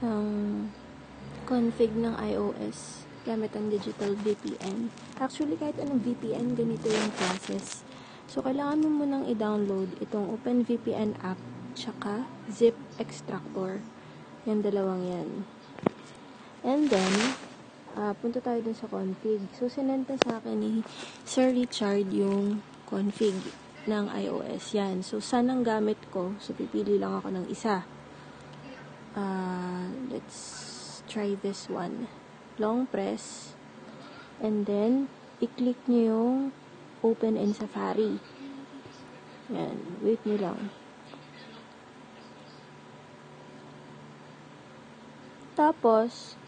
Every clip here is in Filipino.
ng config ng iOS gamit ang digital VPN. Actually, kahit anong VPN, ganito yung process. So, kailangan mo munang i-download itong OpenVPN app tsaka zip extractor. Yan, dalawang yan. And then, ah, punta tayo dun sa config. So, sinend na sa akin ni Sir Richard yung config ng iOS. Yan. So, saan ang gamit ko? So, pipili lang ako ng isa. Uh, let's try this one. Long press. And then, i-click nyo yung open in Safari. Yan. Wait nyo lang. Tapos,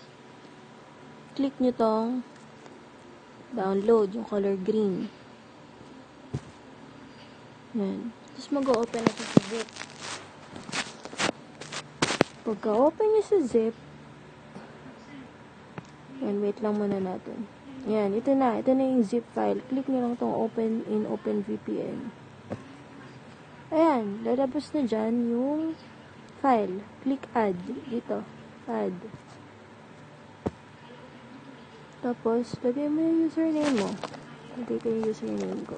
click nyo tong download, yung color green. Yan. Tapos mag-open na sa zip. Pagka-open niya sa zip, yan, wait lang muna natin. Yan, ito na. Ito na yung zip file. Click nyo lang tong open in OpenVPN. Ayan, lalabas na dyan yung file. Click add. Dito. Add. Tapos, lagay mo yung username mo. Lagay ko yung username ko.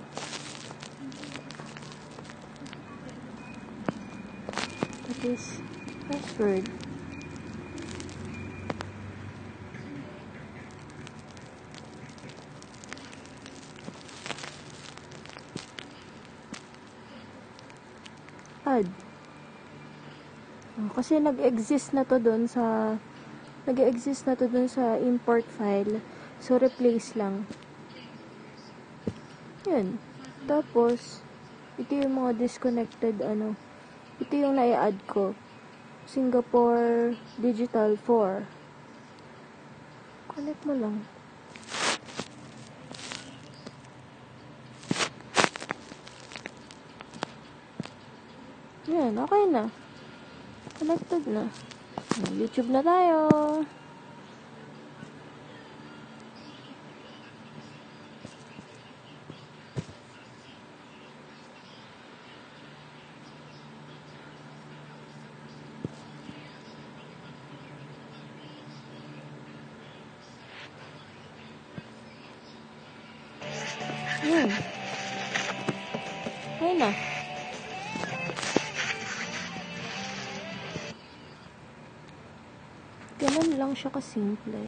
Tapos, password. Add. Oh, kasi nag-exist na to doon sa nag-exist na to doon sa import file. So, replace lang. Yun. Tapos, ito yung mga disconnected, ano, ito yung nai-add ko. Singapore Digital 4. Connect mo lang. Yan, okay na. Connected na. YouTube na tayo. Yan. Okay na. Ganun lang siya kasimple.